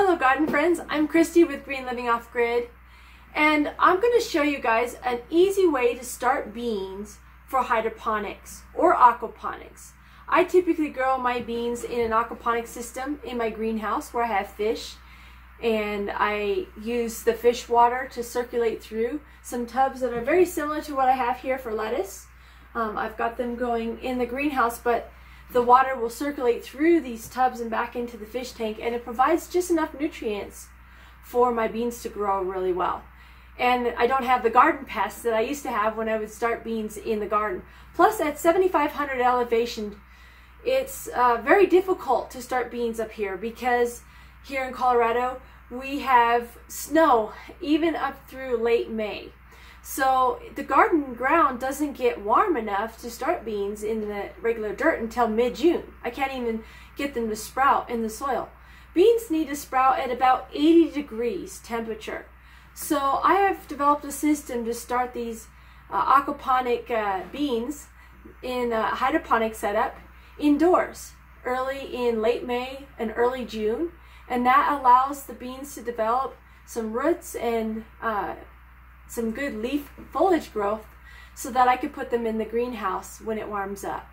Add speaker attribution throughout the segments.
Speaker 1: Hello garden friends, I'm Christy with Green Living Off Grid and I'm going to show you guys an easy way to start beans for hydroponics or aquaponics. I typically grow my beans in an aquaponics system in my greenhouse where I have fish and I use the fish water to circulate through some tubs that are very similar to what I have here for lettuce. Um, I've got them going in the greenhouse but the water will circulate through these tubs and back into the fish tank and it provides just enough nutrients for my beans to grow really well. And I don't have the garden pests that I used to have when I would start beans in the garden. Plus at 7,500 elevation, it's uh, very difficult to start beans up here because here in Colorado, we have snow even up through late May. So the garden ground doesn't get warm enough to start beans in the regular dirt until mid-June. I can't even get them to sprout in the soil. Beans need to sprout at about 80 degrees temperature. So I have developed a system to start these uh, aquaponic uh, beans in a hydroponic setup indoors early in late May and early June and that allows the beans to develop some roots and uh, some good leaf foliage growth so that I could put them in the greenhouse when it warms up.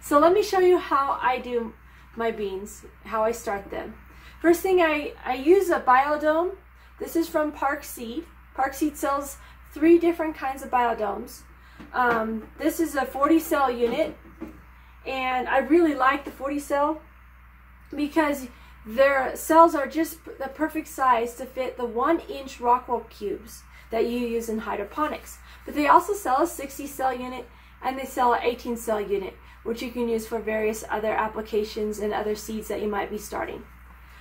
Speaker 1: So let me show you how I do my beans, how I start them. First thing I, I use a biodome. This is from Park Seed. Park Seed sells three different kinds of biodomes. Um, this is a 40 cell unit and I really like the 40 cell because their cells are just the perfect size to fit the one inch Rockwool cubes that you use in hydroponics. But they also sell a 60 cell unit and they sell an 18 cell unit, which you can use for various other applications and other seeds that you might be starting.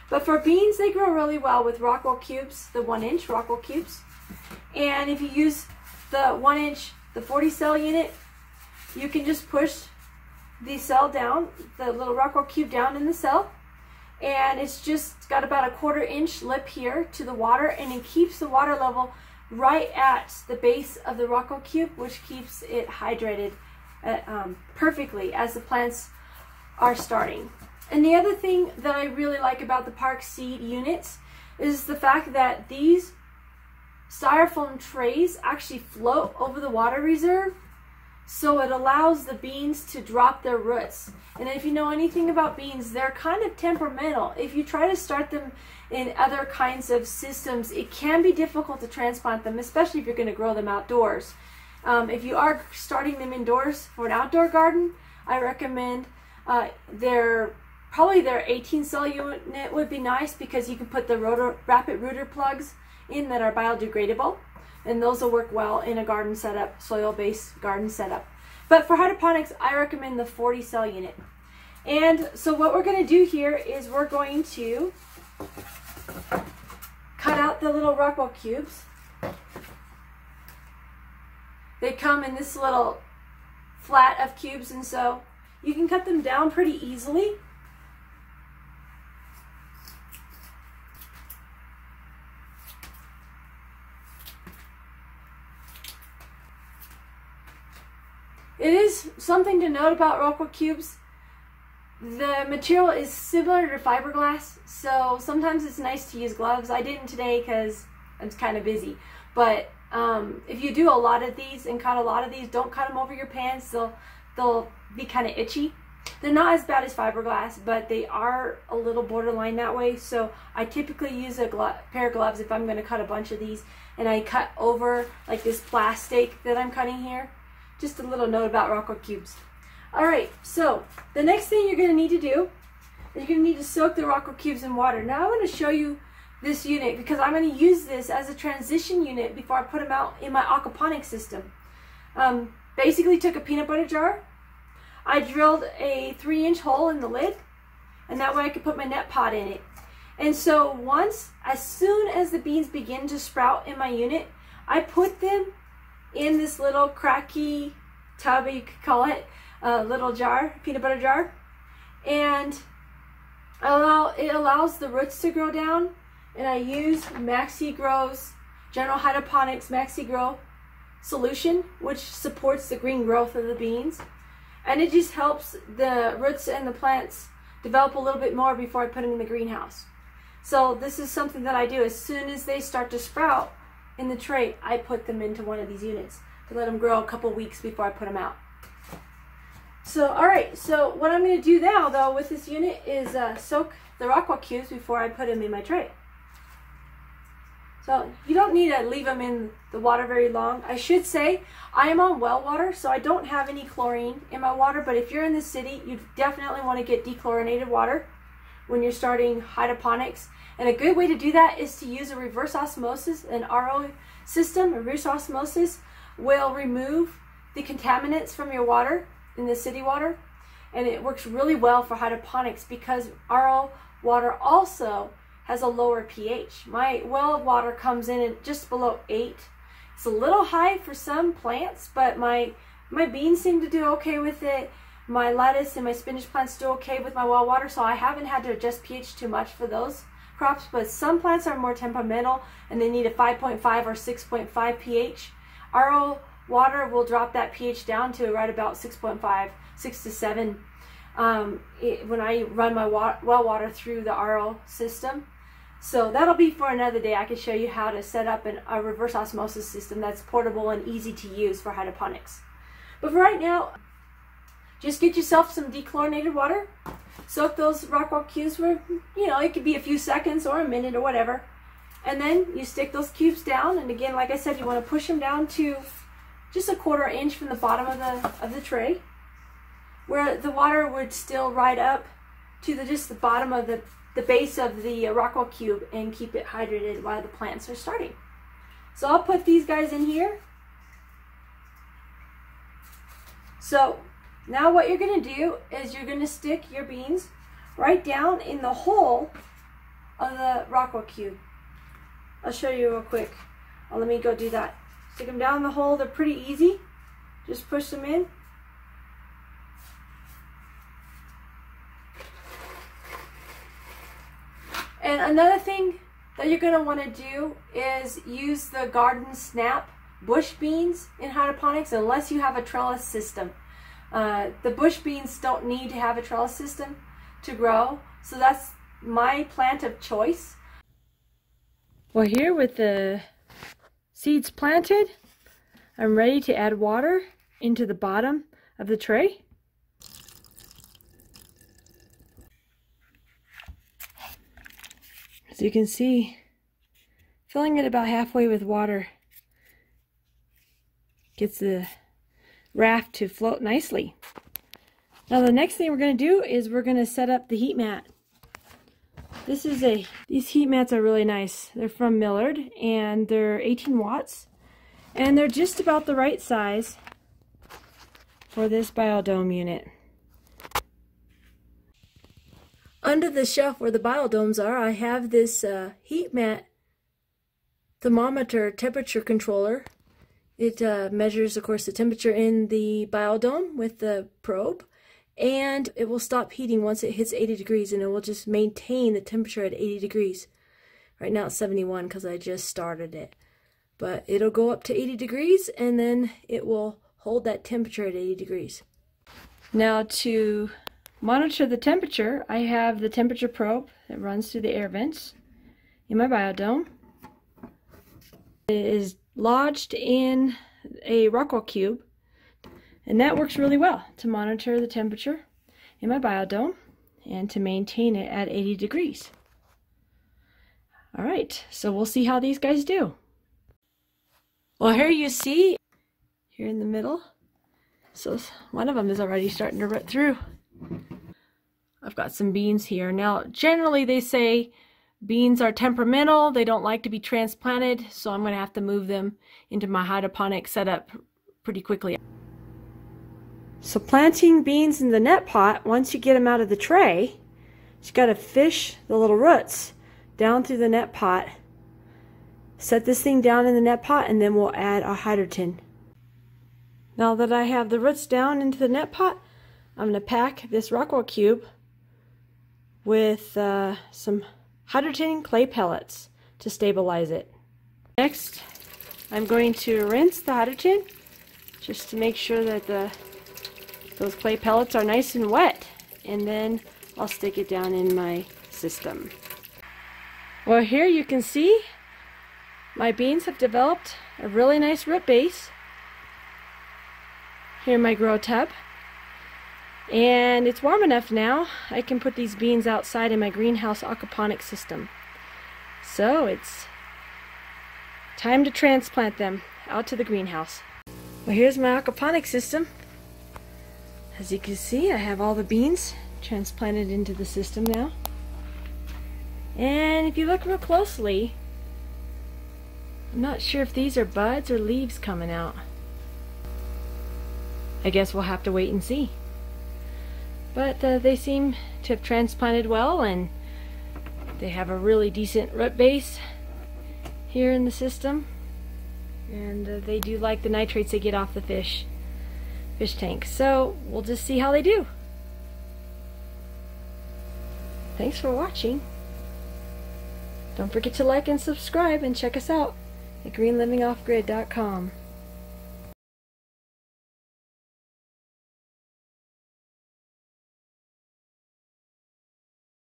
Speaker 1: But for beans, they grow really well with Rockwool cubes, the one inch Rockwool cubes. And if you use the one inch, the 40 cell unit, you can just push the cell down, the little Rockwool cube down in the cell, and it's just got about a quarter inch lip here to the water and it keeps the water level right at the base of the Rockwool cube which keeps it hydrated uh, um, perfectly as the plants are starting. And the other thing that I really like about the Park Seed units is the fact that these styrofoam trays actually float over the water reserve so it allows the beans to drop their roots. And if you know anything about beans, they're kind of temperamental. If you try to start them in other kinds of systems, it can be difficult to transplant them, especially if you're going to grow them outdoors. Um, if you are starting them indoors for an outdoor garden, I recommend uh, their probably their 18 cell unit would be nice because you can put the rotor, rapid rooter plugs in that are biodegradable and those will work well in a garden setup, soil-based garden setup. But for hydroponics, I recommend the 40 cell unit. And so what we're going to do here is we're going to cut out the little Rockwool cubes. They come in this little flat of cubes and so you can cut them down pretty easily. It is something to note about Rockwool cubes. The material is similar to fiberglass, so sometimes it's nice to use gloves. I didn't today because I'm kind of busy. But um, if you do a lot of these and cut a lot of these, don't cut them over your pants. They'll, they'll be kind of itchy. They're not as bad as fiberglass, but they are a little borderline that way. So I typically use a pair of gloves if I'm going to cut a bunch of these. And I cut over like this plastic that I'm cutting here just a little note about Rockwool cubes. All right, so the next thing you're gonna need to do is you're gonna need to soak the Rockwool cubes in water. Now I'm gonna show you this unit because I'm gonna use this as a transition unit before I put them out in my aquaponics system. Um, basically took a peanut butter jar, I drilled a three inch hole in the lid, and that way I could put my net pot in it. And so once, as soon as the beans begin to sprout in my unit, I put them in this little cracky tub, you could call it, a little jar, peanut butter jar. And allow it allows the roots to grow down. And I use Maxi Grow's General Hydroponics Maxi Grow solution, which supports the green growth of the beans. And it just helps the roots and the plants develop a little bit more before I put them in the greenhouse. So this is something that I do as soon as they start to sprout in the tray, I put them into one of these units to let them grow a couple weeks before I put them out. So, all right, so what I'm going to do now, though, with this unit is uh, soak the Rockwool cubes before I put them in my tray. So you don't need to leave them in the water very long. I should say I am on well water, so I don't have any chlorine in my water, but if you're in the city, you definitely want to get dechlorinated water when you're starting hydroponics. And a good way to do that is to use a reverse osmosis, an RO system. Reverse osmosis will remove the contaminants from your water in the city water. And it works really well for hydroponics because RO water also has a lower pH. My well water comes in at just below 8. It's a little high for some plants, but my my beans seem to do okay with it. My lettuce and my spinach plants do okay with my well water, so I haven't had to adjust pH too much for those crops, but some plants are more temperamental and they need a 5.5 or 6.5 pH. RO water will drop that pH down to right about 6.5, 6 to 7 um, it, when I run my wa well water through the RO system. So that'll be for another day. I can show you how to set up an, a reverse osmosis system that's portable and easy to use for hydroponics. But for right now, just get yourself some dechlorinated water. Soak those Rockwool cubes for, you know, it could be a few seconds or a minute or whatever. And then you stick those cubes down. And again, like I said, you want to push them down to just a quarter inch from the bottom of the, of the tray where the water would still ride up to the just the bottom of the, the base of the uh, Rockwool cube and keep it hydrated while the plants are starting. So I'll put these guys in here. So now what you're going to do is you're going to stick your beans right down in the hole of the Rockwool cube. I'll show you real quick. Oh, let me go do that. Stick them down the hole. They're pretty easy. Just push them in. And another thing that you're going to want to do is use the garden snap bush beans in hydroponics unless you have a trellis system. Uh, the bush beans don't need to have a trellis system to grow, so that's my plant of choice. Well, here with the seeds planted, I'm ready to add water into the bottom of the tray. As you can see, filling it about halfway with water gets the raft to float nicely. Now the next thing we're going to do is we're going to set up the heat mat. This is a, these heat mats are really nice. They're from Millard and they're 18 watts and they're just about the right size for this biodome unit. Under the shelf where the biodomes are, I have this uh, heat mat thermometer temperature controller. It uh, measures, of course, the temperature in the biodome with the probe, and it will stop heating once it hits 80 degrees, and it will just maintain the temperature at 80 degrees. Right now it's 71 because I just started it. But it'll go up to 80 degrees, and then it will hold that temperature at 80 degrees. Now to monitor the temperature, I have the temperature probe that runs through the air vents in my biodome. It is lodged in a Rockwool cube, and that works really well to monitor the temperature in my biodome and to maintain it at 80 degrees. All right, so we'll see how these guys do. Well, here you see, here in the middle, so one of them is already starting to root through. I've got some beans here. Now, generally they say beans are temperamental. They don't like to be transplanted, so I'm going to have to move them into my hydroponic setup pretty quickly. So planting beans in the net pot, once you get them out of the tray, you got to fish the little roots down through the net pot. Set this thing down in the net pot and then we'll add our hydroton. Now that I have the roots down into the net pot, I'm going to pack this Rockwool cube with uh, some hydroton clay pellets to stabilize it. Next, I'm going to rinse the hydroton just to make sure that the those clay pellets are nice and wet and then I'll stick it down in my system. Well, here you can see my beans have developed a really nice root base here in my grow tub. And it's warm enough now, I can put these beans outside in my greenhouse aquaponic system. So it's time to transplant them out to the greenhouse. Well, here's my aquaponic system. As you can see, I have all the beans transplanted into the system now. And if you look real closely, I'm not sure if these are buds or leaves coming out. I guess we'll have to wait and see. But uh, they seem to have transplanted well and they have a really decent root base here in the system. And uh, they do like the nitrates they get off the fish fish tank. So we'll just see how they do. Thanks for watching. Don't forget to like and subscribe and check us out at greenlivingoffgrid.com.